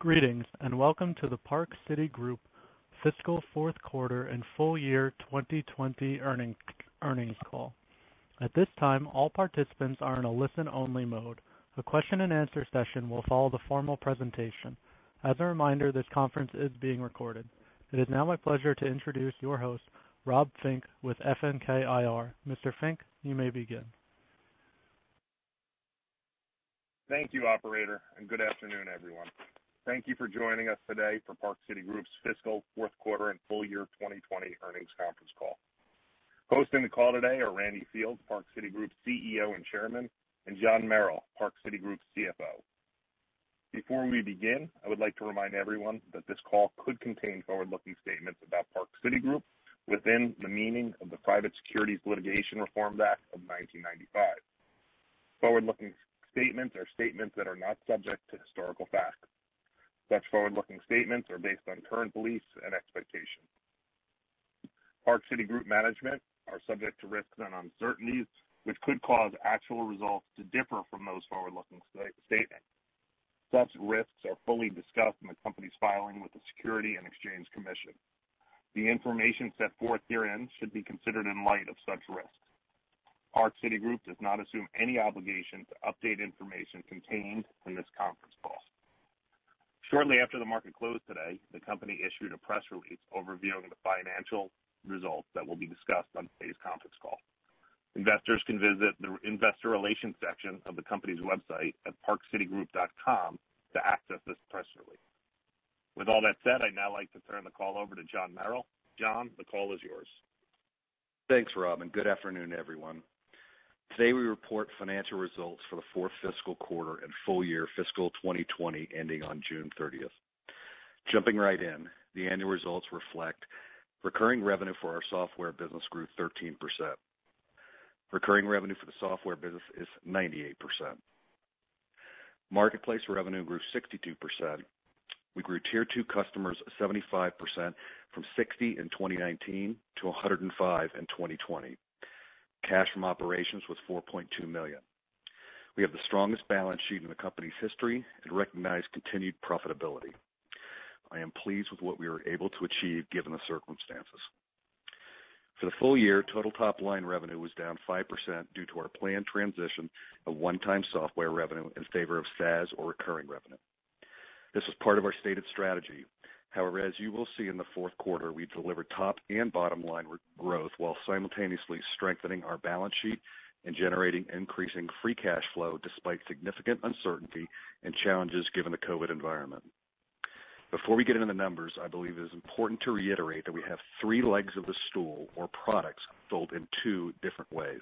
Greetings, and welcome to the Park City Group fiscal fourth quarter and full year 2020 earnings earnings call. At this time, all participants are in a listen-only mode. A question and answer session will follow the formal presentation. As a reminder, this conference is being recorded. It is now my pleasure to introduce your host, Rob Fink with FNK IR. Mr. Fink, you may begin. Thank you, operator, and good afternoon, everyone. Thank you for joining us today for Park City Group's fiscal fourth quarter and full year 2020 earnings conference call. Hosting the call today are Randy Fields, Park City Group's CEO and Chairman, and John Merrill, Park City Group's CFO. Before we begin, I would like to remind everyone that this call could contain forward-looking statements about Park City Group within the meaning of the Private Securities Litigation Reform Act of 1995. Forward-looking statements are statements that are not subject to historical facts. Such forward-looking statements are based on current beliefs and expectations. Park City Group management are subject to risks and uncertainties, which could cause actual results to differ from those forward-looking statements. Such risks are fully discussed in the company's filing with the Securities and Exchange Commission. The information set forth herein should be considered in light of such risks. Park City Group does not assume any obligation to update information contained in this conference call. Shortly after the market closed today, the company issued a press release overviewing the financial results that will be discussed on today's conference call. Investors can visit the investor relations section of the company's website at parkcitygroup.com to access this press release. With all that said, I'd now like to turn the call over to John Merrill. John, the call is yours. Thanks, Rob, and good afternoon, everyone. Today, we report financial results for the fourth fiscal quarter and full year fiscal 2020 ending on June 30th. Jumping right in, the annual results reflect recurring revenue for our software business grew 13%. Recurring revenue for the software business is 98%. Marketplace revenue grew 62%. We grew Tier 2 customers 75%, from 60 in 2019 to 105 in 2020. Cash from operations was 4.2 million. We have the strongest balance sheet in the company's history and recognize continued profitability. I am pleased with what we were able to achieve given the circumstances. For the full year, total top-line revenue was down 5% due to our planned transition of one-time software revenue in favor of SaaS or recurring revenue. This was part of our stated strategy. However, as you will see in the fourth quarter, we delivered top and bottom-line growth while simultaneously strengthening our balance sheet and generating increasing free cash flow despite significant uncertainty and challenges given the COVID environment. Before we get into the numbers, I believe it is important to reiterate that we have three legs of the stool or products sold in two different ways.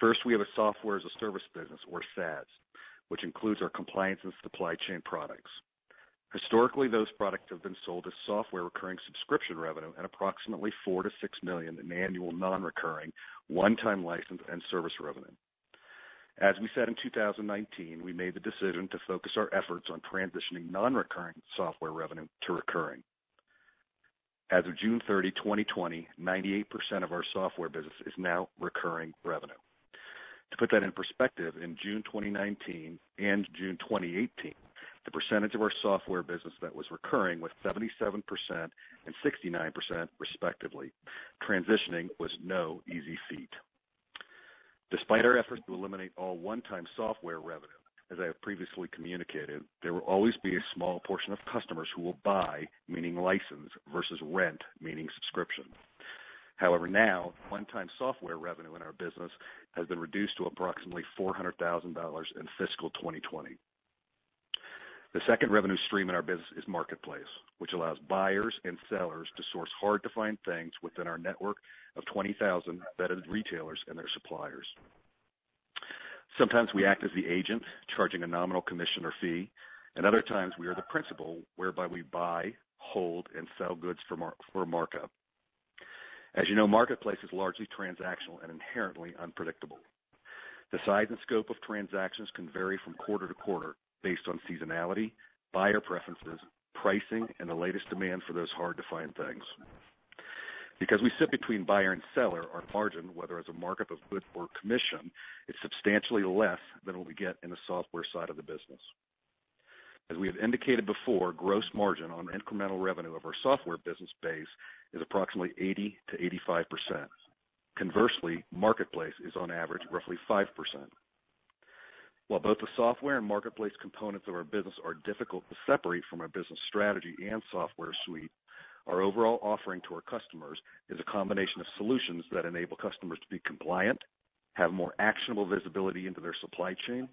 First, we have a software as a service business or SaaS, which includes our compliance and supply chain products. Historically, those products have been sold as software recurring subscription revenue at approximately $4 million-$6 million in annual non-recurring one-time license and service revenue. As we said in 2019, we made the decision to focus our efforts on transitioning non-recurring software revenue to recurring. As of June 30, 2020, 98% of our software business is now recurring revenue. To put that in perspective, in June 2019 and June 2018, the percentage of our software business that was recurring was 77% and 69%, respectively. Transitioning was no easy feat. Despite our efforts to eliminate all one-time software revenue, as I have previously communicated, there will always be a small portion of customers who will buy, meaning license, versus rent, meaning subscription. However, now, one-time software revenue in our business has been reduced to approximately $400,000 in fiscal 2020. The second revenue stream in our business is Marketplace, which allows buyers and sellers to source hard-to-find things within our network of 20,000 vetted retailers and their suppliers. Sometimes we act as the agent, charging a nominal commission or fee, and other times we are the principal, whereby we buy, hold, and sell goods for markup. As you know, Marketplace is largely transactional and inherently unpredictable. The size and scope of transactions can vary from quarter to quarter based on seasonality, buyer preferences, pricing, and the latest demand for those hard-to-find things. Because we sit between buyer and seller, our margin, whether as a markup of goods or commission, is substantially less than what we get in the software side of the business. As we have indicated before, gross margin on incremental revenue of our software business base is approximately 80%-85%. Conversely, marketplace is on average roughly 5%. While both the software and marketplace components of our business are difficult to separate from our business strategy and software suite, our overall offering to our customers is a combination of solutions that enable customers to be compliant, have more actionable visibility into their supply chain,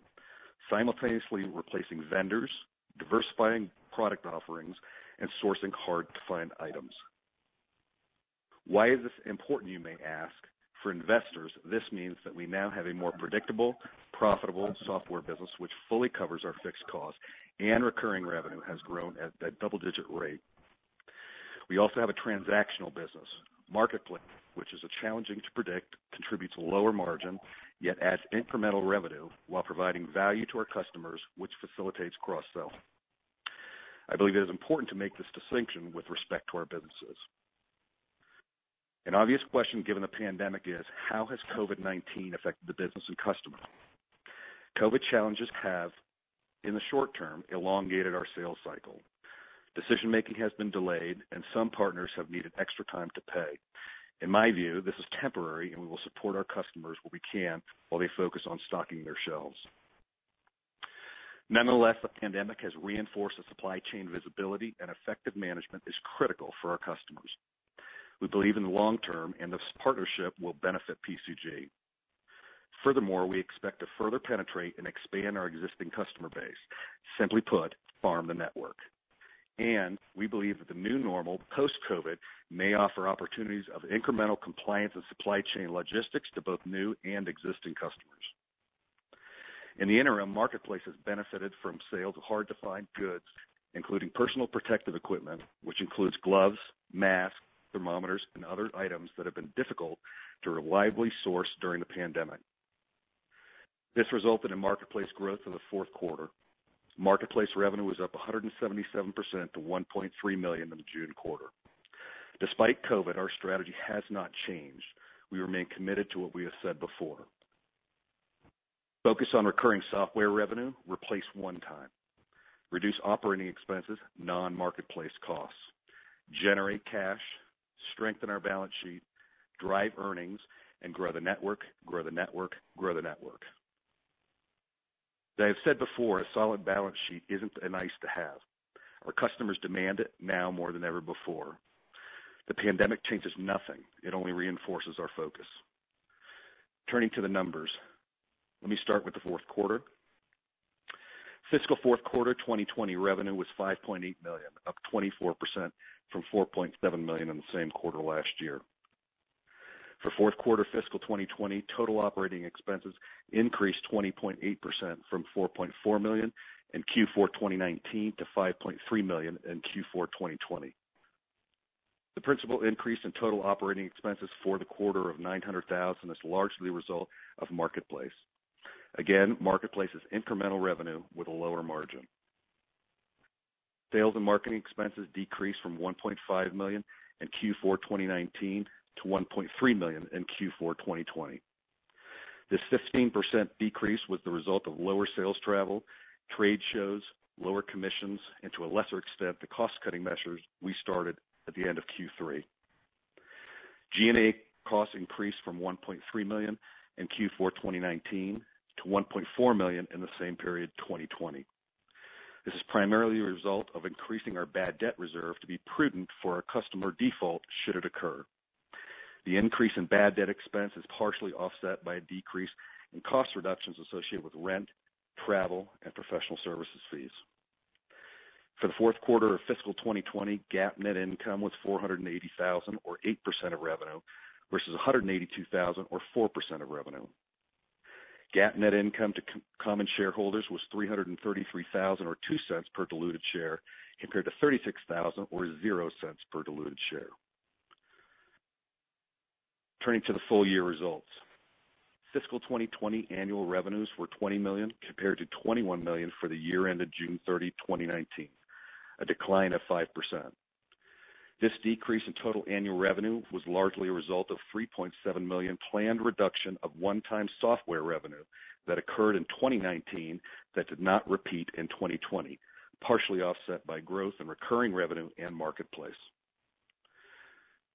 simultaneously replacing vendors, diversifying product offerings, and sourcing hard-to-find items. Why is this important, you may ask? For investors, this means that we now have a more predictable, profitable software business which fully covers our fixed costs and recurring revenue has grown at a double-digit rate. We also have a transactional business. Marketplace, which is a challenging to predict, contributes lower margin, yet adds incremental revenue while providing value to our customers, which facilitates cross-sell. I believe it is important to make this distinction with respect to our businesses. An obvious question given the pandemic is, how has COVID-19 affected the business and customers? COVID challenges have, in the short term, elongated our sales cycle. Decision-making has been delayed, and some partners have needed extra time to pay. In my view, this is temporary, and we will support our customers where we can while they focus on stocking their shelves. Nonetheless, the pandemic has reinforced that supply chain visibility and effective management is critical for our customers. We believe in the long term, and this partnership will benefit PCG. Furthermore, we expect to further penetrate and expand our existing customer base. Simply put, farm the network. And we believe that the new normal post-COVID may offer opportunities of incremental compliance and supply chain logistics to both new and existing customers. In the interim, Marketplace has benefited from sales of hard-to-find goods, including personal protective equipment, which includes gloves, masks, thermometers, and other items that have been difficult to reliably source during the pandemic. This resulted in Marketplace growth in the fourth quarter. Marketplace revenue was up 177% to 1.3 million in the June quarter. Despite COVID, our strategy has not changed. We remain committed to what we have said before. Focus on recurring software revenue, replace one time. Reduce operating expenses, non-marketplace costs. Generate cash, strengthen our balance sheet, drive earnings, and grow the network, grow the network, grow the network. As I have said before, a solid balance sheet isn't a nice-to-have. Our customers demand it now more than ever before. The pandemic changes nothing. It only reinforces our focus. Turning to the numbers. Let me start with the fourth quarter. Fiscal fourth quarter 2020 revenue was 5.8 million, up 24% from 4.7 million in the same quarter last year. For fourth quarter fiscal 2020, total operating expenses increased 20.8% from 4.4 million in Q4 2019 to 5.3 million in Q4 2020. The principal increase in total operating expenses for the quarter of 900,000 is largely a result of Marketplace. Again, Marketplace is incremental revenue with a lower margin. Sales and marketing expenses decreased from 1.5 million in Q4 2019 to 1.3 million in Q4 2020. This 15% decrease was the result of lower sales travel, trade shows, lower commissions, and to a lesser extent, the cost-cutting measures we started at the end of Q3. G&A costs increased from 1.3 million in Q4 2019 to 1.4 million in the same period 2020. This is primarily a result of increasing our bad debt reserve to be prudent for a customer default should it occur. The increase in bad debt expense is partially offset by a decrease in cost reductions associated with rent, travel, and professional services fees. For the fourth quarter of fiscal 2020, GAAP net income was 480,000 or 8% of revenue versus 182,000 or 4% of revenue. GAAP net income to common shareholders was 333,000 or $0.02 per diluted share, compared to 36,000 or $0.00 per diluted share. Turning to the full year results. Fiscal 2020 annual revenues were 20 million compared to 21 million for the year ended June 30, 2019, a decline of 5%. This decrease in total annual revenue was largely a result of 3.7 million planned reduction of one-time software revenue that occurred in 2019 that did not repeat in 2020, partially offset by growth in recurring revenue and marketplace.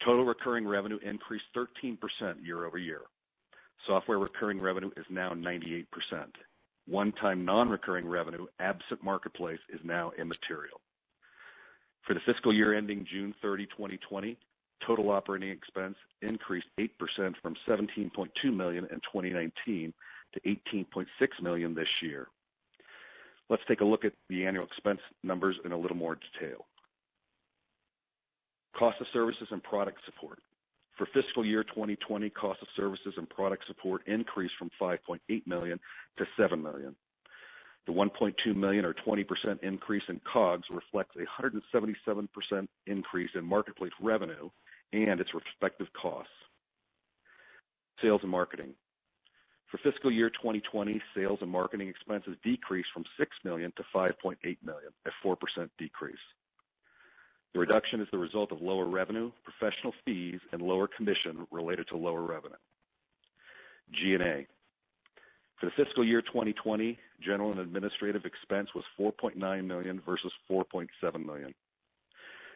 Total recurring revenue increased 13% year-over-year. Software recurring revenue is now 98%. One-time non-recurring revenue, absent marketplace, is now immaterial. For the fiscal year ending June 30, 2020, total operating expense increased 8% from 17.2 million in 2019 to 18.6 million this year. Let's take a look at the annual expense numbers in a little more detail. Cost of services and product support. For fiscal year 2020, cost of services and product support increased from 5.8 million to $7 million. The 1.2 million or 20% increase in COGS reflects a 177% increase in marketplace revenue and its respective costs. Sales and marketing. For fiscal year 2020, sales and marketing expenses decreased from 6 million to 5.8 million, a 4% decrease. The reduction is the result of lower revenue, professional fees, and lower commission related to lower revenue. G&A. For the fiscal year 2020, general and administrative expense was 4.9 million versus 4.7 million.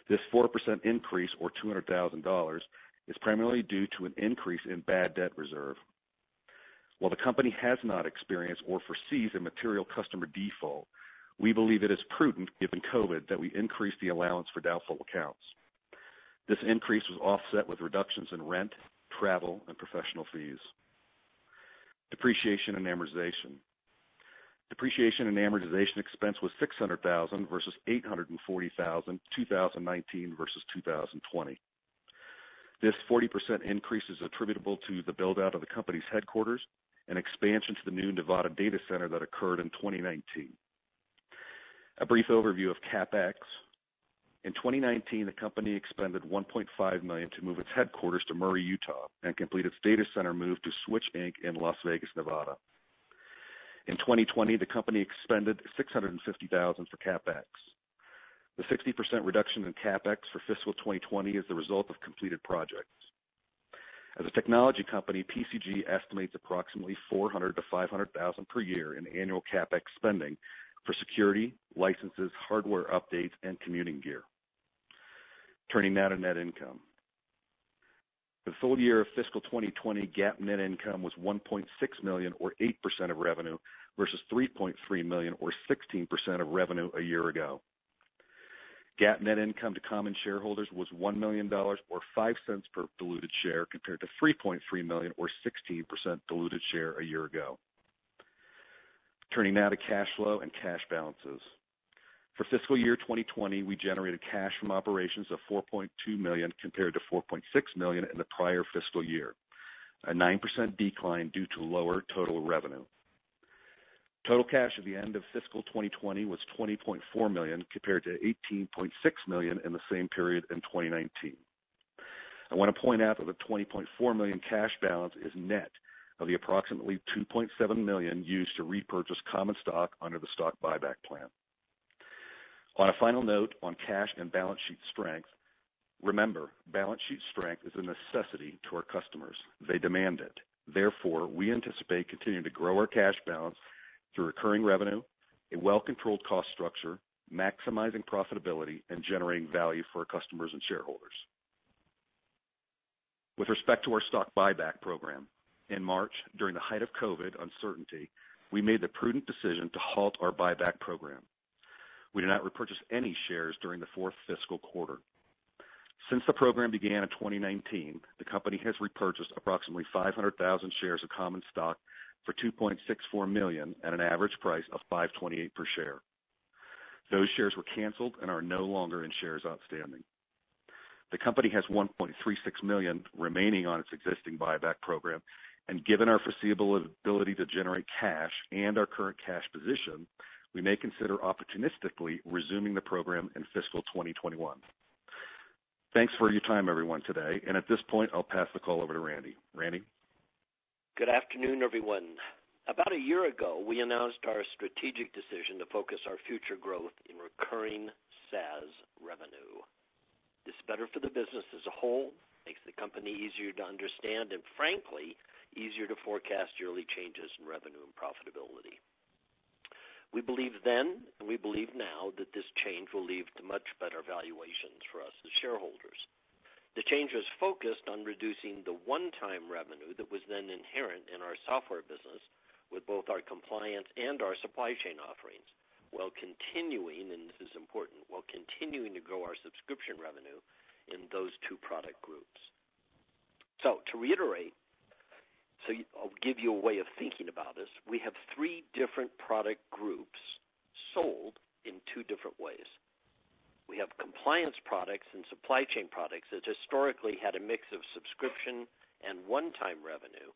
This 4% increase, or $200,000, is primarily due to an increase in bad debt reserve. While the company has not experienced or foresees a material customer default, we believe it is prudent, given COVID, that we increase the allowance for doubtful accounts. This increase was offset with reductions in rent, travel, and professional fees. Depreciation and amortization. Depreciation and amortization expense was 600,000 versus $840,000, 2019 versus 2020. This 40% increase is attributable to the build-out of the company's headquarters and expansion to the new Nevada data center that occurred in 2019. A brief overview of CapEx. In 2019, the company expended 1.5 million to move its headquarters to Murray, Utah, and complete its data center move to Switch, Inc. in Las Vegas, Nevada. In 2020, the company expended $650,000 for CapEx. The 60% reduction in CapEx for fiscal 2020 is the result of completed projects. As a technology company, PCG estimates approximately $400,000-$500,000 per year in annual CapEx spending for security, licenses, hardware updates, and commuting gear. Turning now to net income. For the full year of fiscal 2020, GAAP net income was 1.6 million, or 8% of revenue, versus 3.3 million, or 16% of revenue a year ago. GAAP net income to common shareholders was $1 million, or $0.05 per diluted share, compared to 3.3 million, or 16% diluted share a year ago. Turning now to cash flow and cash balances. For fiscal year 2020, we generated cash from operations of 4.2 million compared to 4.6 million in the prior fiscal year, a 9% decline due to lower total revenue. Total cash at the end of fiscal 2020 was 20.4 million, compared to 18.6 million in the same period in 2019. I want to point out that the 20.4 million cash balance is net of the approximately 2.7 million used to repurchase common stock under the stock buyback plan. On a final note on cash and balance sheet strength, remember, balance sheet strength is a necessity to our customers. They demand it. Therefore, we anticipate continuing to grow our cash balance through recurring revenue, a well-controlled cost structure, maximizing profitability, and generating value for our customers and shareholders. With respect to our stock buyback program, in March, during the height of COVID uncertainty, we made the prudent decision to halt our buyback program. We did not repurchase any shares during the fourth fiscal quarter. Since the program began in 2019, the company has repurchased approximately 500,000 shares of common stock for 2.64 million at an average price of $5.28 per share. Those shares were canceled and are no longer in shares outstanding. The company has 1.36 million remaining on its existing buyback program, and given our foreseeable ability to generate cash and our current cash position, we may consider opportunistically resuming the program in fiscal 2021. Thanks for your time, everyone, today. And at this point, I'll pass the call over to Randy. Randy? Good afternoon, everyone. About a year ago, we announced our strategic decision to focus our future growth in recurring SaaS revenue. This is better for the business as a whole, makes the company easier to understand, and frankly, easier to forecast yearly changes in revenue and profitability. We believed then, and we believe now, that this change will lead to much better valuations for us as shareholders. The change was focused on reducing the one-time revenue that was then inherent in our software business with both our compliance and our supply chain offerings, while continuing, and this is important, while continuing to grow our subscription revenue in those two product groups. So to reiterate, I'll give you a way of thinking about this. We have three different product groups sold in two different ways. We have compliance products and supply chain products that historically had a mix of subscription and one-time revenue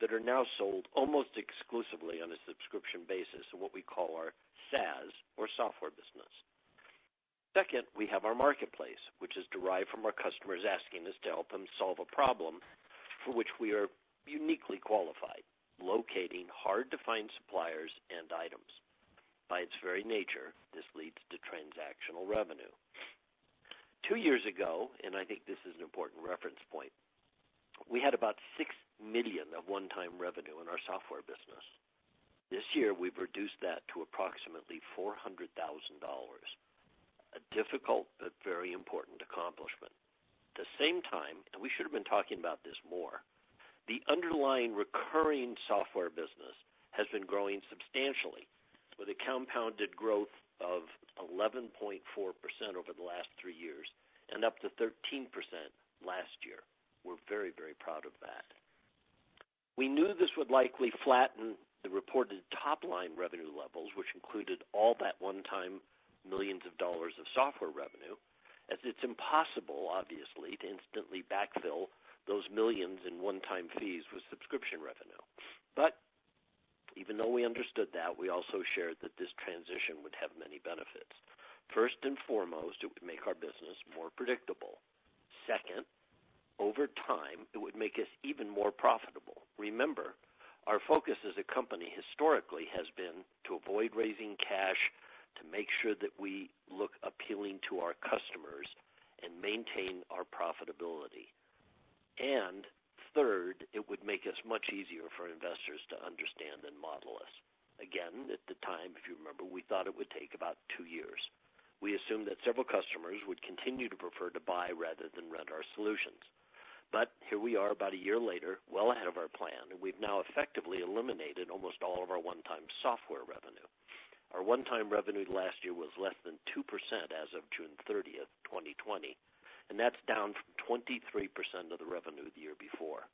that are now sold almost exclusively on a subscription basis in what we call our SaaS or software business. Second, we have our marketplace, which is derived from our customers asking us to help them solve a problem for which we are uniquely qualified, locating hard-to-find suppliers and items. By its very nature, this leads to transactional revenue. Two years ago, and I think this is an important reference point, we had about 6 million of one-time revenue in our software business. This year, we've reduced that to approximately $400,000. A difficult but very important accomplishment. At the same time, and we should have been talking about this more, the underlying recurring software business has been growing substantially with a compounded growth of 11.4% over the last three years and up to 13% last year. We're very, very proud of that. We knew this would likely flatten the reported top-line revenue levels, which included all that one-time millions of dollars of software revenue, as it's impossible, obviously, to instantly backfill those millions in one-time fees with subscription revenue. But even though we understood that, we also shared that this transition would have many benefits. First and foremost, it would make our business more predictable. Second, over time, it would make us even more profitable. Remember, our focus as a company historically has been to avoid raising cash, to make sure that we look appealing to our customers and maintain our profitability. Third, it would make us much easier for investors to understand and model us. Again, at the time, if you remember, we thought it would take about two years. We assumed that several customers would continue to prefer to buy rather than rent our solutions. But here we are about a year later, well ahead of our plan, and we've now effectively eliminated almost all of our one-time software revenue. Our one-time revenue last year was less than 2% as of June 30th, 2020, and that's down from 23% of the revenue the year before.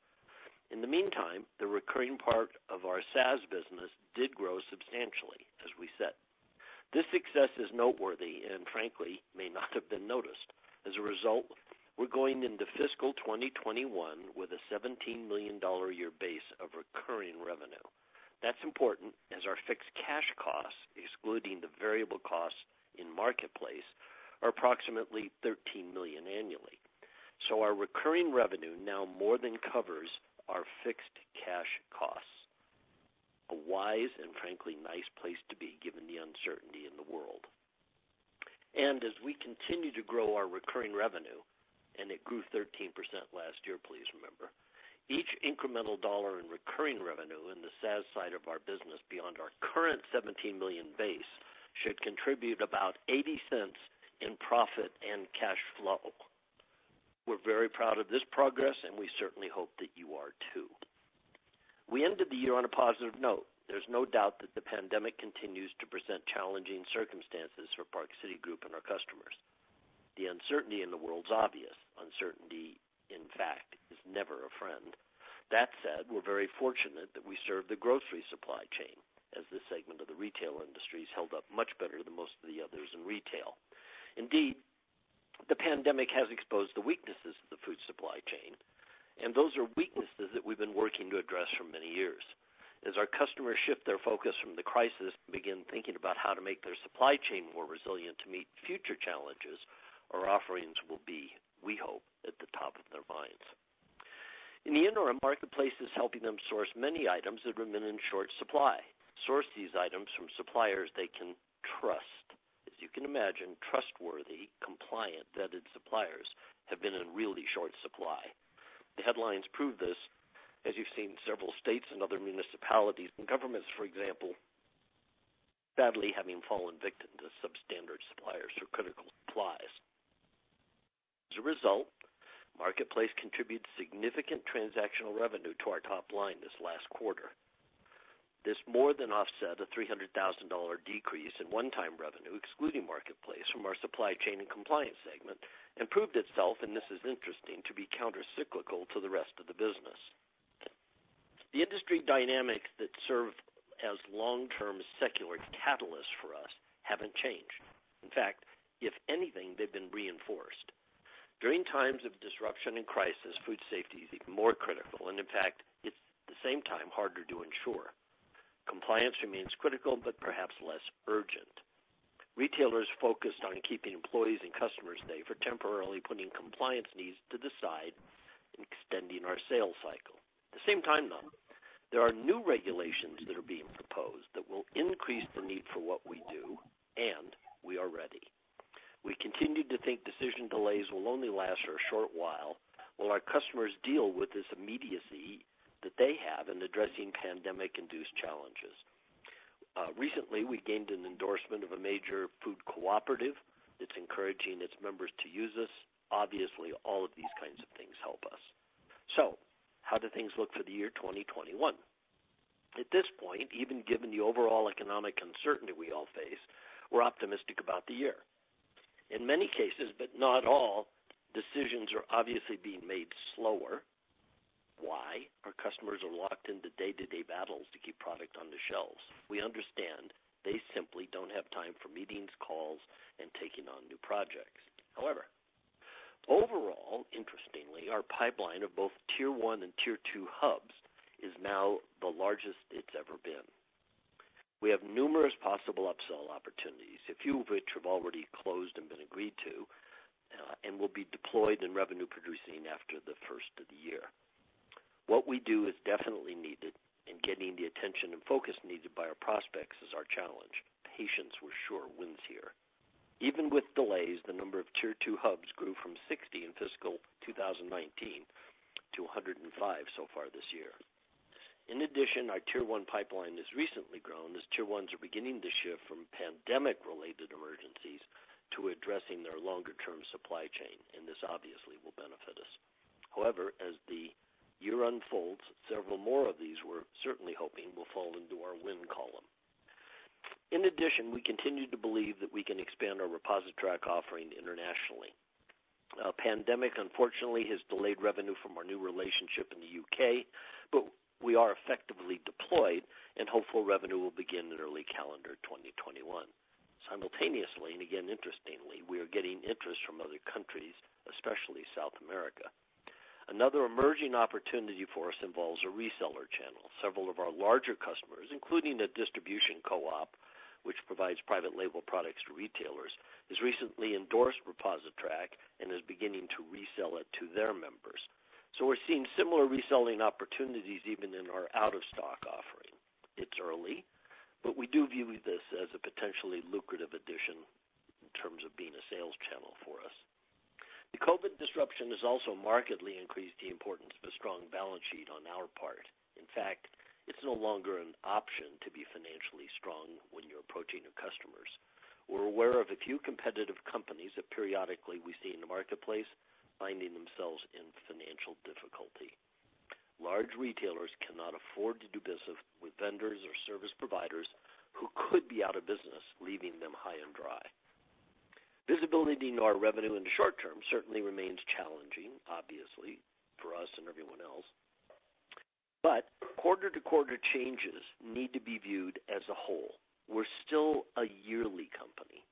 In the meantime, the recurring part of our SaaS business did grow substantially, as we said. This success is noteworthy and frankly, may not have been noticed. As a result, we're going into fiscal 2021 with a $17 million a year base of recurring revenue. That's important as our fixed cash costs, excluding the variable costs in Marketplace, are approximately $13 million annually. Our recurring revenue now more than covers our fixed cash costs. A wise and frankly nice place to be given the uncertainty in the world. And as we continue to grow our recurring revenue, and it grew 13% last year, please remember, each incremental dollar in recurring revenue in the SaaS side of our business beyond our current 17 million base should contribute about $0.80 in profit and cash flow. We're very proud of this progress, and we certainly hope that you are too. We ended the year on a positive note. There's no doubt that the pandemic continues to present challenging circumstances for Park City Group and our customers. The uncertainty in the world's obvious. Uncertainty, in fact, is never a friend. That said, we're very fortunate that we serve the grocery supply chain, as this segment of the retail industry has held up much better than most of the others in retail. Indeed, the pandemic has exposed the weaknesses of the food supply chain, and those are weaknesses that we've been working to address for many years. As our customers shift their focus from the crisis and begin thinking about how to make their supply chain more resilient to meet future challenges, our offerings will be, we hope, at the top of their minds. In the interim, Marketplace is helping them source many items that been in short supply, source these items from suppliers they can trust. You can imagine, trustworthy, compliant, vetted suppliers have been in really short supply. The headlines prove this, as you've seen several states and other municipalities and governments, for example, sadly having fallen victim to substandard suppliers for critical supplies. As a result, Marketplace contributed significant transactional revenue to our top line this last quarter. This more than offset a $300,000 decrease in one-time revenue, excluding Marketplace, from our supply chain and compliance segment, and proved itself, and this is interesting, to be counter-cyclical to the rest of the business. The industry dynamics that serve as long-term secular catalysts for us haven't changed. In fact, if anything, they've been reinforced. During times of disruption and crisis, food safety is even more critical, and in fact, it's at the same time harder to ensure. Compliance remains critical, but perhaps less urgent. Retailers focused on keeping employees and customers safe are temporarily putting compliance needs to the side and extending our sales cycle. At the same time, though, there are new regulations that are being proposed that will increase the need for what we do, and we are ready. We continue to think decision delays will only last for a short while while our customers deal with this immediacy that they have in addressing pandemic-induced challenges. Uh, recently, we gained an endorsement of a major food cooperative that's encouraging its members to use us. Obviously, all of these kinds of things help us. So, how do things look for the year 2021? At this point, even given the overall economic uncertainty we all face, we're optimistic about the year. In many cases, but not all, decisions are obviously being made slower. Why? Our customers are locked into day-to-day battles to keep product on the shelves. We understand they simply don't have time for meetings, calls, and taking on new projects. However, overall, interestingly, our pipeline of both Tier 1 and Tier 2 hubs is now the largest it's ever been. We have numerous possible upsell opportunities, a few of which have already closed and been agreed to, uh, and will be deployed and revenue-producing after the first of the year. What we do is definitely needed, and getting the attention and focus needed by our prospects is our challenge. Patience, we're sure, wins here. Even with delays, the number of Tier 2 hubs grew from 60 in fiscal 2019 to 105 so far this year. In addition, our Tier 1 pipeline has recently grown as Tier 1s are beginning to shift from pandemic-related emergencies to addressing their longer-term supply chain, and this obviously will benefit us. However, as the year unfolds, several more of these we're certainly hoping will fall into our win column. In addition, we continue to believe that we can expand our ReposiTrak offering internationally. Uh, pandemic, unfortunately, has delayed revenue from our new relationship in the U.K., but we are effectively deployed and hopeful revenue will begin in early calendar 2021. Simultaneously, and again, interestingly, we are getting interest from other countries, especially South America. Another emerging opportunity for us involves a reseller channel. Several of our larger customers, including a distribution co-op, which provides private label products to retailers, has recently endorsed ReposiTrak and is beginning to resell it to their members. So we're seeing similar reselling opportunities even in our out-of-stock offering. It's early, but we do view this as a potentially lucrative addition in terms of being a sales channel for us. The COVID disruption has also markedly increased the importance of a strong balance sheet on our part. In fact, it's no longer an option to be financially strong when you're approaching your customers. We're aware of a few competitive companies that periodically we see in the marketplace finding themselves in financial difficulty. Large retailers cannot afford to do business with vendors or service providers who could be out of business, leaving them high and dry. Visibility into our revenue in the short term certainly remains challenging, obviously, for us and everyone else. But quarter-to-quarter changes need to be viewed as a whole. We're still a yearly company.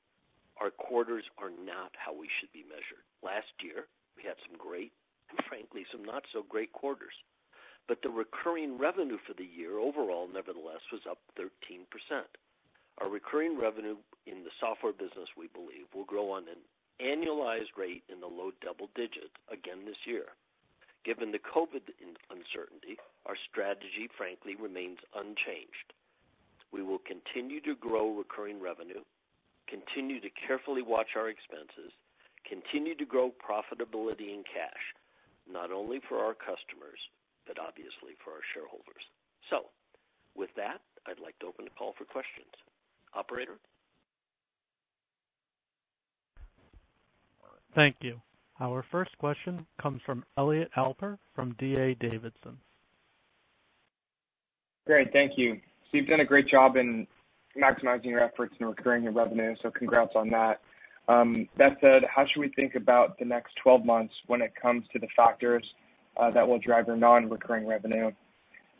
Our quarters are not how we should be measured. Last year, we had some great, and frankly, some not so great quarters. But the recurring revenue for the year overall, nevertheless, was up 13%. Our recurring revenue in the software business, we believe, will grow on an annualized rate in the low double digits again this year. Given the COVID uncertainty, our strategy, frankly, remains unchanged. We will continue to grow recurring revenue, continue to carefully watch our expenses, continue to grow profitability and cash, not only for our customers, but obviously for our shareholders. So, with that, I'd like to open the call for questions. Operator? Thank you. Our first question comes from Elliot Alper from D.A. Davidson. Great. Thank you. You've done a great job in maximizing your efforts in recurring your revenue, so congrats on that. That said, how should we think about the next 12 months when it comes to the factors that will drive your non-recurring revenue?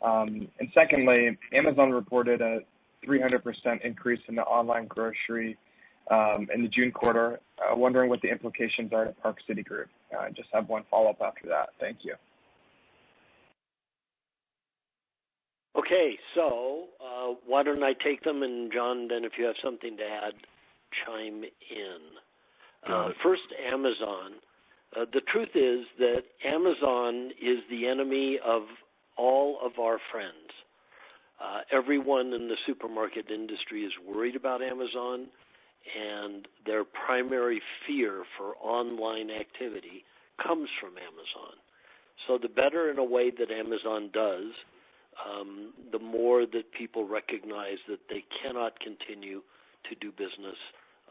Um and secondly, Amazon reported a 300% increase in the online grocery um, in the June quarter. Uh, wondering what the implications are to Park City Group. Uh, I just have one follow-up after that. Thank you. Okay. So uh why don't I take them, and John, then if you have something to add, chime in. Uh, Got it. First, Amazon. The truth is that Amazon is the enemy of all of our friends. Uh, everyone in the supermarket industry is worried about Amazon, and their primary fear for online activity comes from Amazon. So, the better, in a way, that Amazon does, um, the more that people recognize that they cannot continue to do business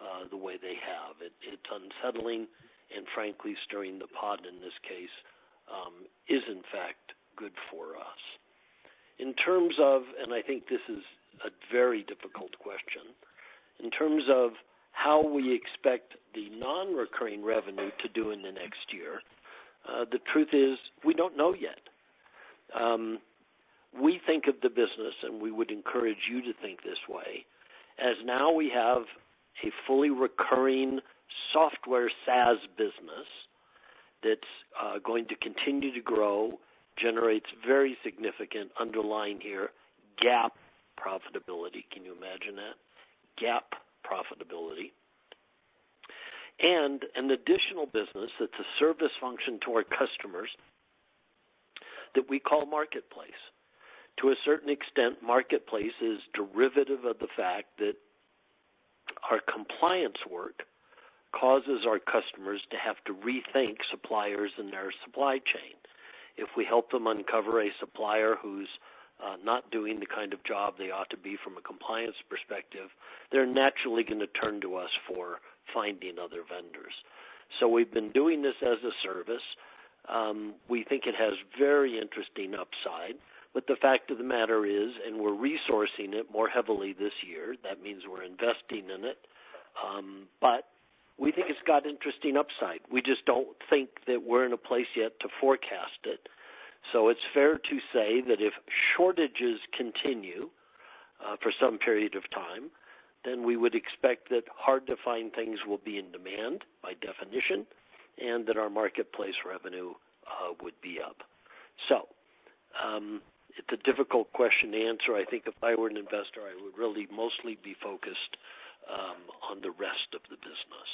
uh, the way they have. It's unsettling and frankly, stirring the pot in this case, um, is in fact good for us. In terms of, and I think this is a very difficult question, in terms of how we expect the non-recurring revenue to do in the next year, uh, the truth is we don't know yet. Um, we think of the business, and we would encourage you to think this way, as now we have a fully recurring software SaaS business that's uh, going to continue to grow, generates very significant underlying here GAAP profitability. Can you imagine that? GAAP profitability. And an additional business that's a service function to our customers that we call Marketplace. To a certain extent, Marketplace is derivative of the fact that our compliance work causes our customers to have to rethink suppliers in their supply chain. If we help them uncover a supplier who's uh, not doing the kind of job they ought to be from a compliance perspective, they're naturally going to turn to us for finding other vendors. So we've been doing this as a service. Um, we think it has very interesting upside. But the fact of the matter is, and we're resourcing it more heavily this year, that means we're investing in it. Um, We think it's got interesting upside. We just don't think that we're in a place yet to forecast it. So it's fair to say that if shortages continue uh, for some period of time, then we would expect that hard-to-find things will be in demand by definition, and that our Marketplace revenue uh, would be up. So um, it's a difficult question to answer. I think if I were an investor, I would really mostly be focused Um, on the rest of the business.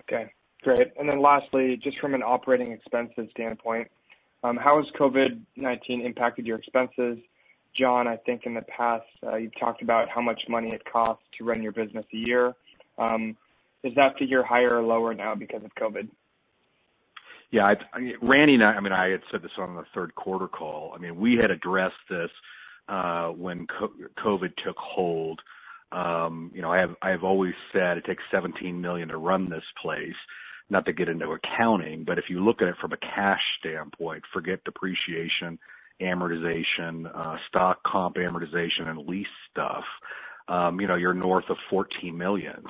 Okay, great. And then lastly, just from an operating expenses standpoint, um, how has COVID-19 impacted your expenses? John, I think in the past, uh, you've talked about how much money it costs to run your business a year. Um, is that figure higher or lower now because of COVID? Yeah. Randy and I I mean I had said this on the third quarter call. I mean we had addressed this when COVID took hold. Um, you know, I've I have always said it takes 17 million to run this place. Not to get into accounting, but if you look at it from a cash standpoint, forget depreciation, amortization, uh stock comp amortization, and lease stuff, um, you're north of $14 million.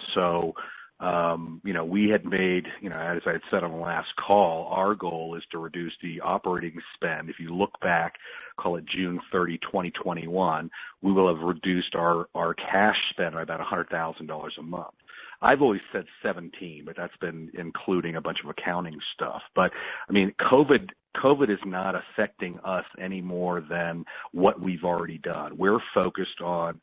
Um, we had made, you know, as I had said on the last call, our goal is to reduce the operating spend. If you look back, call it June 30, 2021, we will have reduced our, our cash spend by about $100,000 a month. I've always said 17, but that's been including a bunch of accounting stuff. But I mean COVID COVID is not affecting us any more than what we've already done. We're focused on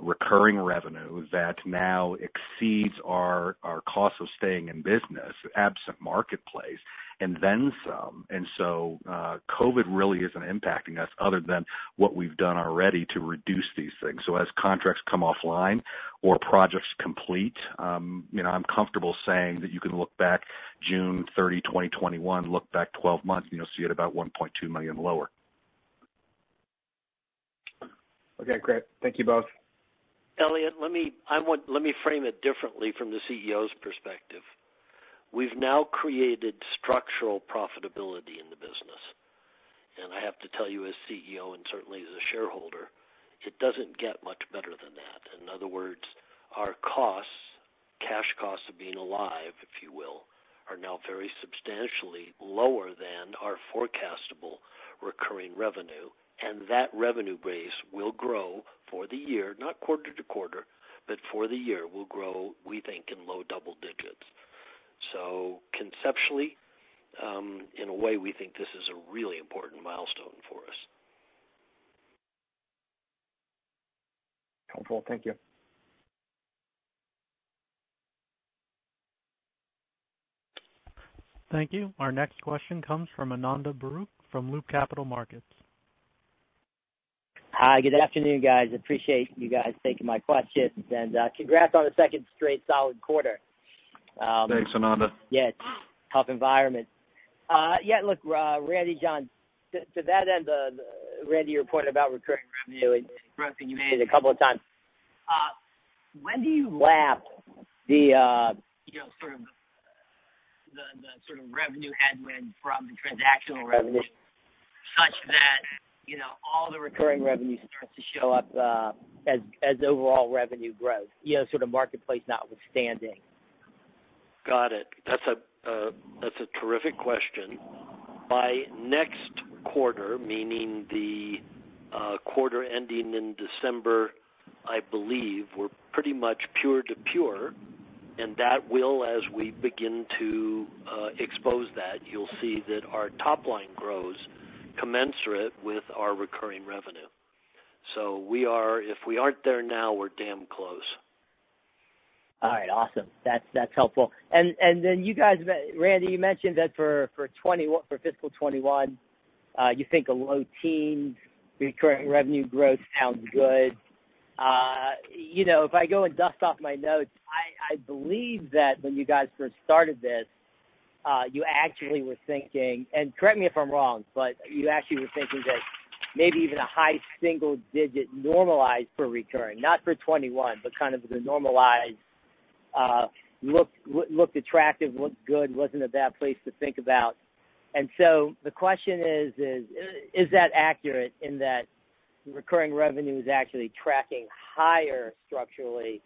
recurring revenue that now exceeds our our cost of staying in business, absent Marketplace, and then some. And so uh COVID really isn't impacting us other than what we've done already to reduce these things. So as contracts come offline or projects complete, um, you know, I'm comfortable saying that you can look back June 30, 2021, look back 12 months, and you'll see it about 1.2 million lower. Okay, great. Thank you both. Elliot, let me I'm what let me frame it differently from the CEO's perspective. We've now created structural profitability in the business. And I have to tell you as CEO and certainly as a shareholder, it doesn't get much better than that. In other words, our costs, cash costs of being alive, if you will, are now very substantially lower than our forecastable recurring revenue. And that revenue base will grow for the year, not quarter to quarter, but for the year will grow, we think, in low double digits. So conceptually, um, in a way, we think this is a really important milestone for us. Helpful. Thank you. Thank you. Our next question comes from Ananda Baruah from Loop Capital Markets. Hi, good afternoon, guys. Appreciate you guys taking my questions. And uh congrats on the second straight solid quarter. Thanks, Ananda. Yeah, tough environment. Uh yeah, look, Randy, John, to that end, Randy, your point about recurring revenue and growth, and you made it a couple of times. Uh when do you lap the uh you know sort of uh the sort of revenue headwind from the transactional revenue such that all the recurring revenue starts to show up uh, as as overall revenue growth, you know, sort of marketplace notwithstanding? Got it. That's a uh, that's a terrific question. By next quarter, meaning the uh, quarter ending in December, I believe we're pretty much pure to pure, and that will, as we begin to expose that, you'll see that our top line grows commensurate with our recurring revenue. So we are, if we aren't there now, we're damn close. All right. Awesome. That's that's helpful. And and then you guys, Randy, you mentioned that for for twenty for fiscal 2021, you think a low teens recurring revenue growth sounds good. Uh, you know, if I go and dust off my notes, I believe that when you guys first started this, you actually were thinking, and correct me if I'm wrong, but you actually were thinking that maybe even a high single-digit normalized for recurring, not for 21, but kind of the normalized uh, looked looked attractive, looked good, wasn't a bad place to think about. And so the question is is is that accurate in that recurring revenue is actually tracking higher structurally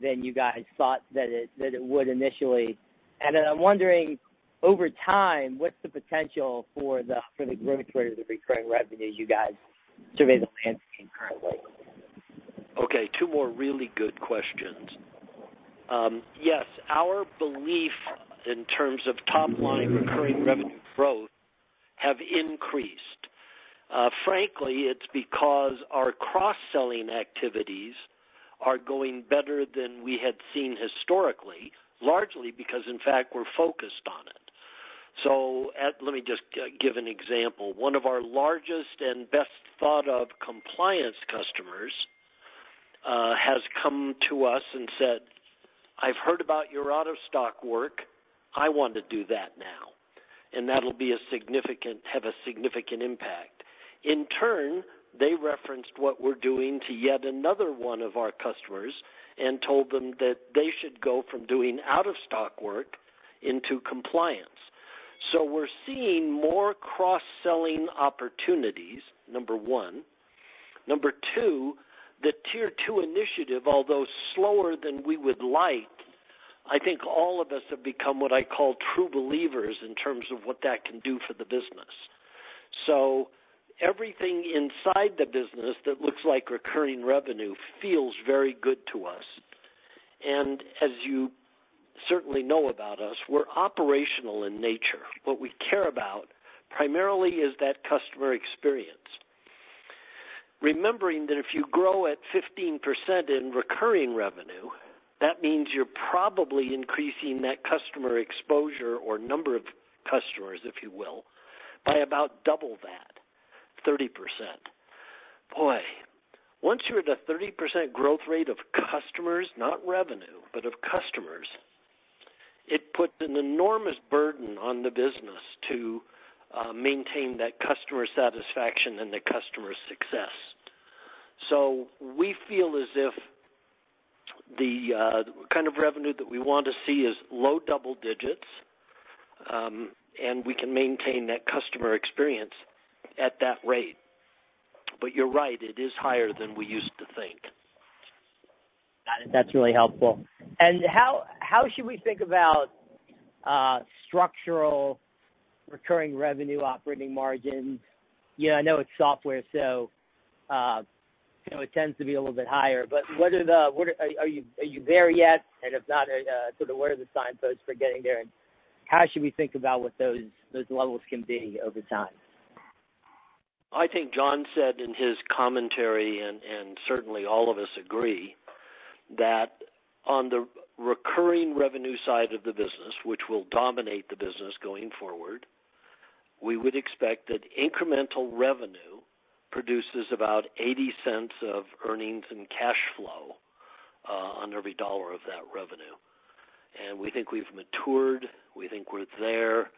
than you guys thought that it that it would initially? And I'm wondering, over time, what's the potential for the for the growth rate of the recurring revenue you guys survey the landscape currently? Okay, two more really good questions. Um, yes, our belief in terms of top-line recurring revenue growth have increased. Uh, frankly, it's because our cross-selling activities are going better than we had seen historically, largely because, in fact, we're focused on it. So let me just give an example. One of our largest and best thought of compliance customers uh, has come to us and said, "I've heard about your out-of-stock work. I want to do that now." And that'll be a significant, have a significant impact. In turn, they referenced what we're doing to yet another one of our customers and told them that they should go from doing out-of-stock work into compliance. So we're seeing more cross-selling opportunities, number one. Number two, the tier 2 initiative, although slower than we would like, I think all of us have become what I call true believers in terms of what that can do for the business. So everything inside the business that looks like recurring revenue feels very good to us. And as you certainly know about us, we're operational in nature. What we care about primarily is that customer experience. Remembering that if you grow at 15% in recurring revenue, that means you're probably increasing that customer exposure or number of customers, if you will, by about double that, 30%. Boy, once you're at a 30% growth rate of customers, not revenue, but of customers, it puts an enormous burden on the business to uh, maintain that customer satisfaction and the customer success. So we feel as if the uh, kind of revenue that we want to see is low double digits, um, and we can maintain that customer experience at that rate. But you're right, it is higher than we used to think. That's really helpful. And how how should we think about uh, structural recurring revenue operating margins? I know it's software, so uh, you know it tends to be a little bit higher. But are the what are, are you are you there yet? And if not, uh, sort of what are the signposts for getting there? And how should we think about what those those levels can be over time? I think John said in his commentary, and certainly all of us agree, that on the recurring revenue side of the business, which will dominate the business going forward, we would expect that incremental revenue produces about 80 cents of earnings and cash flow uh, on every dollar of that revenue. And we think we've matured. We think we're there.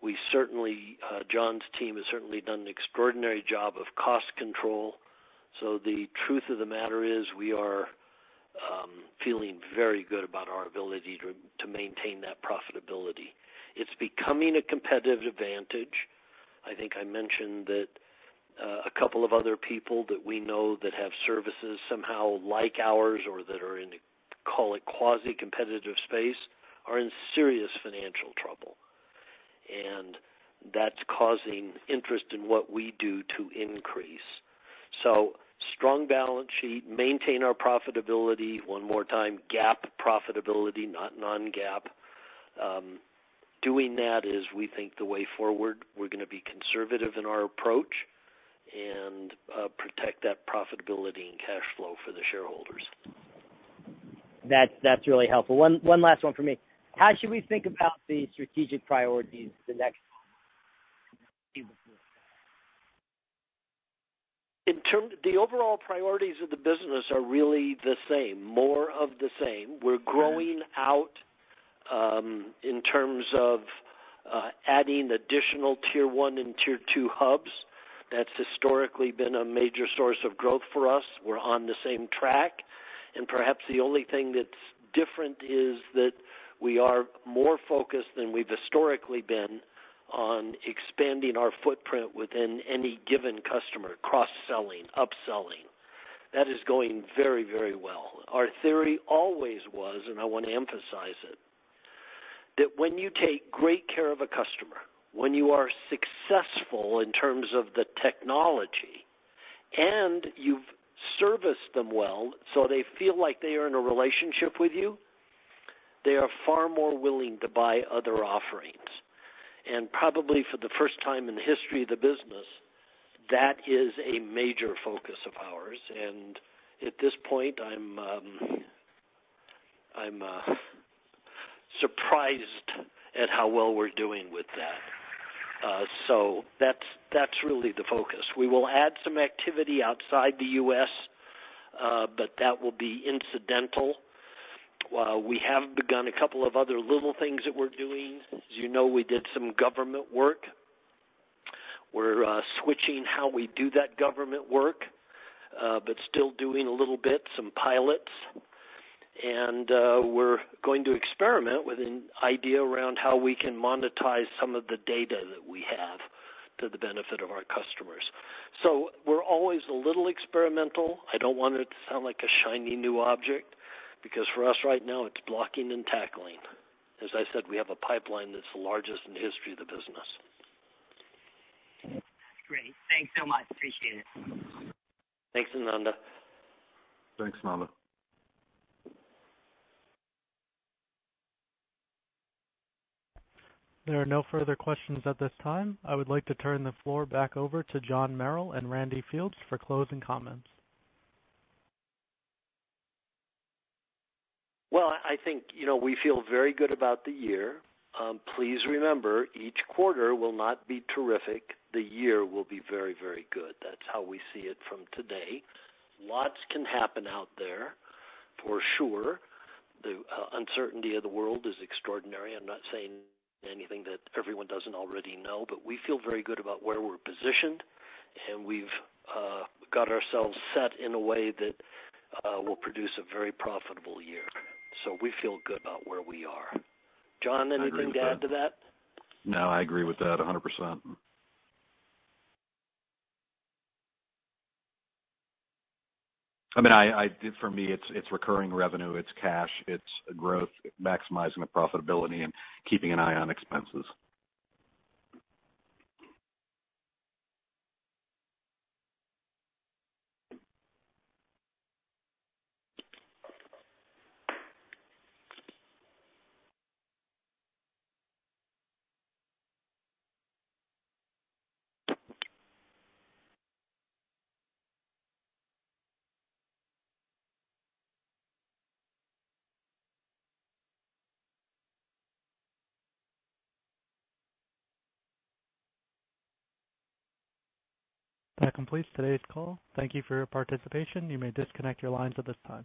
We certainly, uh, John's team has certainly done an extraordinary job of cost control. So the truth of the matter is we are um, feeling very good about our ability to, maintain that profitability. It's becoming a competitive advantage. I think I mentioned that uh, a couple of other people that we know that have services somehow like ours or that are in call it quasi competitive space are in serious financial trouble. And that's causing interest in what we do to increase. So strong balance sheet, maintain our profitability. One more time, GAAP profitability, not non-GAAP. Um, doing that is, we think, the way forward. We're going to be conservative in our approach and uh, protect that profitability and cash flow for the shareholders. That's that's really helpful. One one last one for me. How should we think about the strategic priorities the next in terms the overall priorities of the business are really the same more of the same. We're growing out um, in terms of uh, adding additional tier one and tier two hubs. That's historically been a major source of growth for us. We're on the same track. And perhaps the only thing that's different is that we are more focused than we've historically been on expanding our footprint within any given customer, cross-selling, upselling. That is going very, very well. Our theory always was, and I want to emphasize it, that when you take great care of a customer, when you are successful in terms of the technology, and you've serviced them well so they feel like they are in a relationship with you, they are far more willing to buy other offerings and probably for the first time in the history of the business, that is a major focus of ours. And at this point, I'm um, I'm uh, surprised at how well we're doing with that. Uh, so that's that's really the focus. We will add some activity outside the U.S., uh, but that will be incidental uh, we have begun a couple of other little things that we're doing. As you know, we did some government work. We're uh, switching how we do that government work, uh, but still doing a little bit, some pilots. And uh, we're going to experiment with an idea around how we can monetize some of the data that we have to the benefit of our customers. So we're always a little experimental. I don't want it to sound like a shiny new object because for us right now it's blocking and tackling. As I said, we have a pipeline that's the largest in the history of the business. Great. Thanks so much. Appreciate it. Thanks, Ananda. Thanks, Ananda. There are no further questions at this time. I would like to turn the floor back over to John Merrill and Randy Fields for closing comments. Well, I think you know we feel very good about the year. Um, please remember, each quarter will not be terrific. The year will be very, very good. That's how we see it from today. Lots can happen out there, for sure. The uh, uncertainty of the world is extraordinary. I'm not saying anything that everyone doesn't already know, but we feel very good about where we're positioned, and we've uh, got ourselves set in a way that will produce a very profitable year. So we feel good about where we are. John, anything to add to that? No, I agree with that 100%. I mean, I, I for me, it's it's recurring revenue, it's cash, it's growth, maximizing the profitability, and keeping an eye on expenses. That completes today's call. Thank you for your participation. You may disconnect your lines at this time.